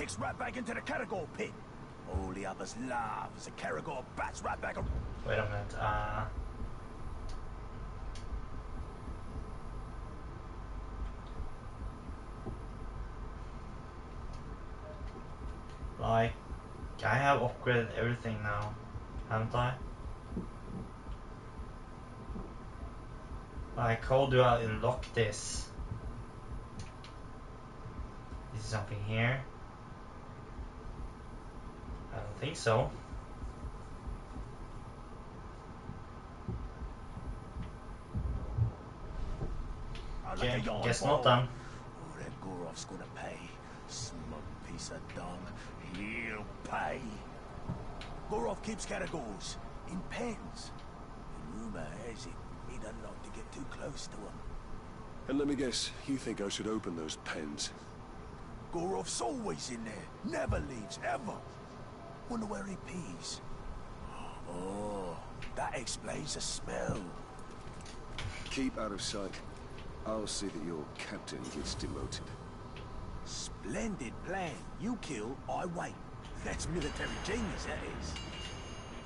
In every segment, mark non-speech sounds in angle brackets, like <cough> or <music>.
kicks right back into the Caragor pit. All the others laugh as the Caragor bats right back. Wait a minute. Uh... Like, I have upgraded everything now, haven't I? Like, how do I unlock this? Is something here? I don't think so. Okay, guess not then. Oh, that Goroth's gonna pay. Smug piece of dung. He'll pay. Goroth keeps Caragors in pens. And rumor has it he doesn't like to get too close to them. And let me guess, you think I should open those pens? Goroth's always in there. Never leaves, ever. Wonder where he pees. Oh, that explains the smell. Keep out of sight. I'll see that your captain gets demoted. Splendid plan. You kill, I wait. That's military genius, that is.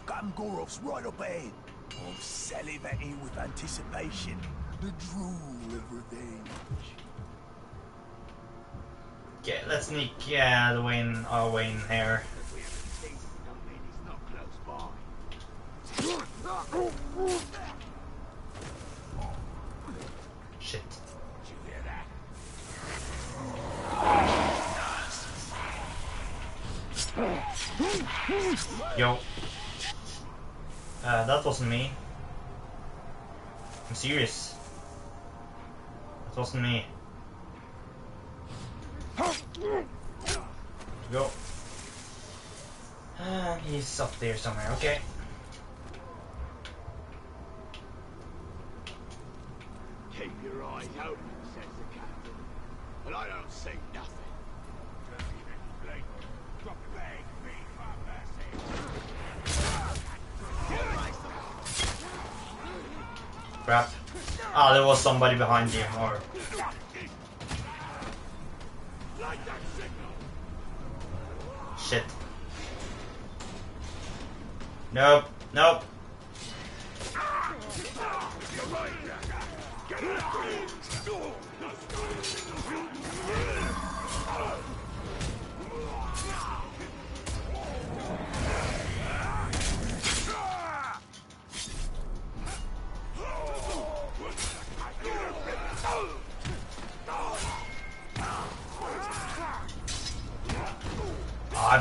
Got Goroth's right up ahead. I'm salivating with anticipation. The drool of revenge. Okay, let's sneak yeah, the way in our way in here. Shit. Yo. Uh, that wasn't me. I'm serious. That wasn't me. Go. And <sighs> he's up there somewhere, okay. Keep eyes open, says the captain. But I don't nothing. Crap. Ah, there was somebody behind you, or... Shit. Nope, nope.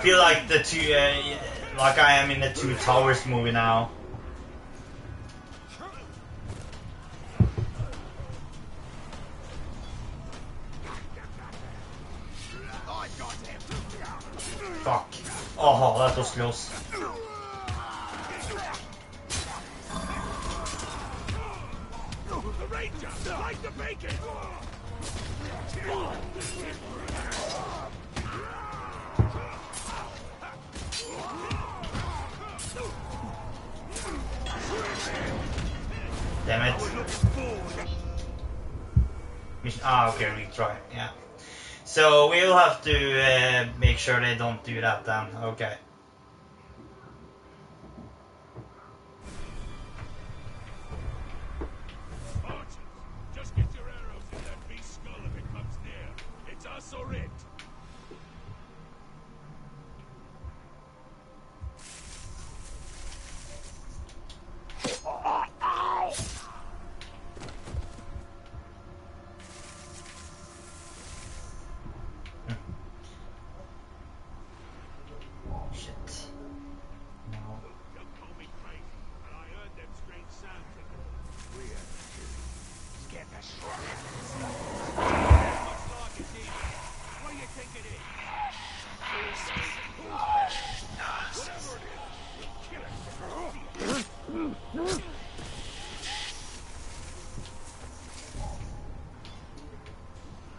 Feel like the two, uh, like I am in the Two Towers movie now. Fuck. Oh, that was close. Ah, okay, retry. Yeah. So we'll have to uh, make sure they don't do that then. Okay.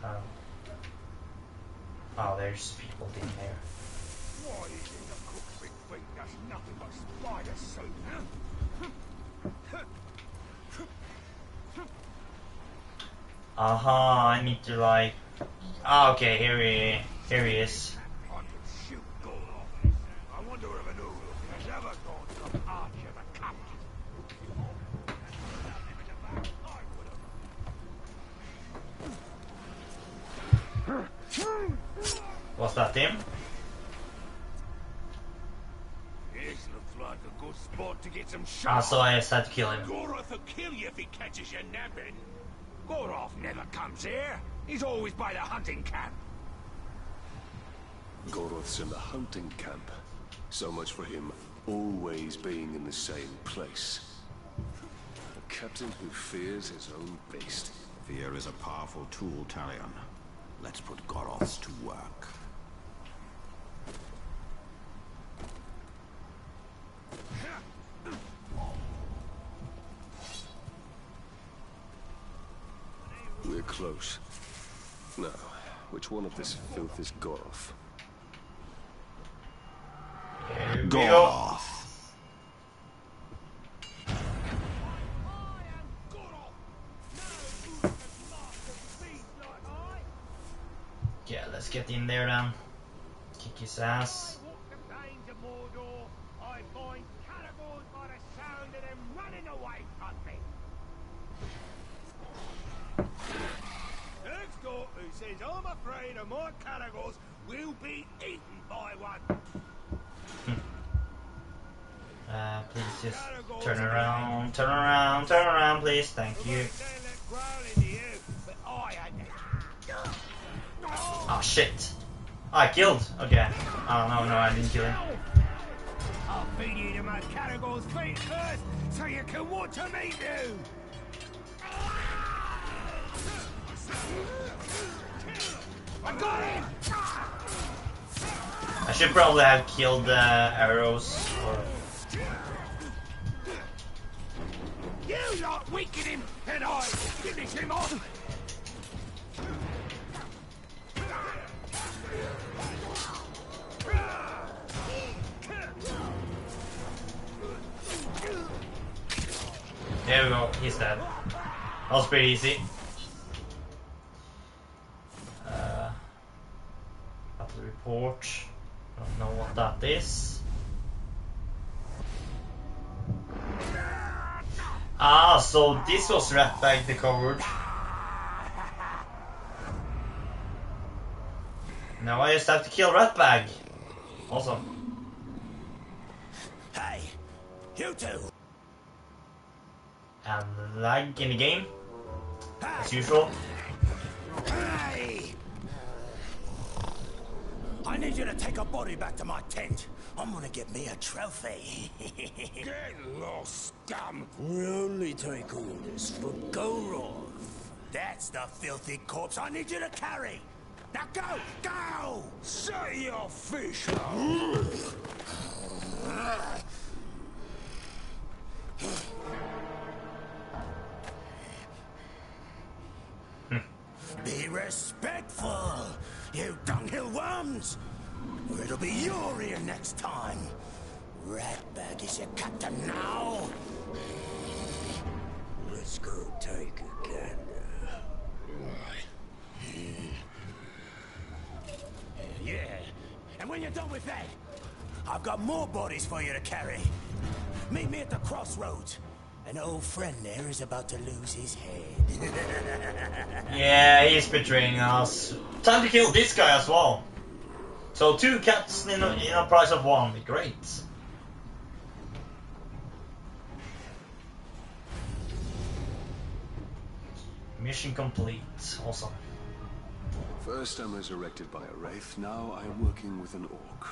Um, oh, there's people in there. Why is it the cook's big feet does nothing but spider soup? Aha, I need to like. Ah, okay, here he, here he is. wonder of an Uruk has ever gone from archer to captain. Was that him? This looks like a good spot to get some Ah, shots. so I just had to kill him. Goroth will kill you if he catches you napping. Goroth never comes here. He's always by the hunting camp. Goroth's in the hunting camp. So much for him always being in the same place. A captain who fears his own beast. Fear is a powerful tool, Talion. Let's put Goroths to work. Close. Now, which one of this filth is Goroth? Here go. Goroth! Yeah, let's get in there then. Kick his ass. Walk the plains of Mordor, I find Caragors by the sound of them running away from me. Next door who says I'm afraid of my Caragors will be eaten by one. <laughs> Uh, please just turn around, turn around, turn around, please. Thank you. Say let growling to you, but I had to. Oh shit. I killed. Okay. Oh no, no, I didn't kill him. I'll feed you to my Caragor's feet first, so you can water me too. I got him! I should probably have killed the arrows. Or You lot weaken him, and I finish him off. there we go. He's dead. That was pretty easy. Report. Don't know what that is. Ah, so this was Ratbag the Coward. Now I just have to kill Ratbag. Awesome. Hey, you two. And lag in the game, as usual. hey. I need you to take a body back to my tent. I'm gonna get me a trophy. <laughs> get lost, scum. We only take orders for Goroth. That's the filthy corpse I need you to carry. Now go, go! Say your fish. Hmm. Be respectful, you dunghill worms! Or it'll be your ear next time. Ratbag is your captain now. Let's go take a gander. Yeah, and when you're done with that, I've got more bodies for you to carry. Meet me at the crossroads. An old friend there is about to lose his head. <laughs> Yeah, he's betraying us. Time to kill this guy as well. So two cats in a, in a price of one. Great. Mission complete. Awesome. First I'm resurrected by a wraith, now I am working with an orc.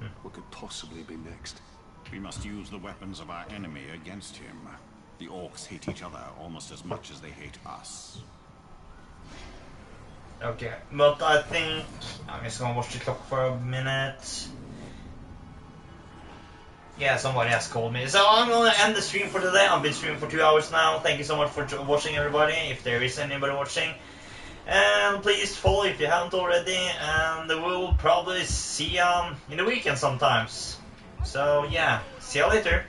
Hmm. What could possibly be next? We must use the weapons of our enemy against him. The orcs hate each other almost as much as they hate us. Okay, but I think I'm just gonna watch the clock for a minute. Yeah, somebody has called me. So I'm gonna end the stream for today. I've been streaming for two hours now. Thank you so much for watching, everybody. If there is anybody watching, and please follow if you haven't already. And we'll probably see you um, in the weekend sometimes. So yeah, see you later.